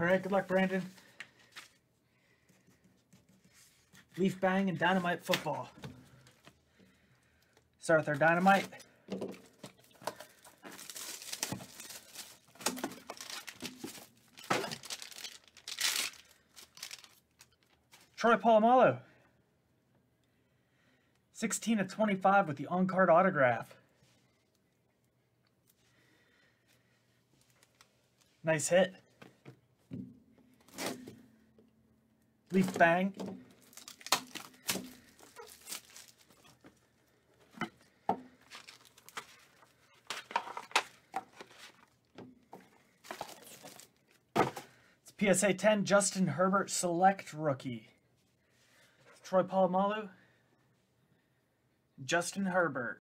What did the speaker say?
All right, good luck, Brandon. Leaf Bang and Dynamite Football. Start with our Dynamite. Troy Polamalu. 16 of 25 with the on-card autograph. Nice hit. Leaf bang. It's PSA 10 Justin Herbert Select Rookie. Troy Polamalu. Justin Herbert.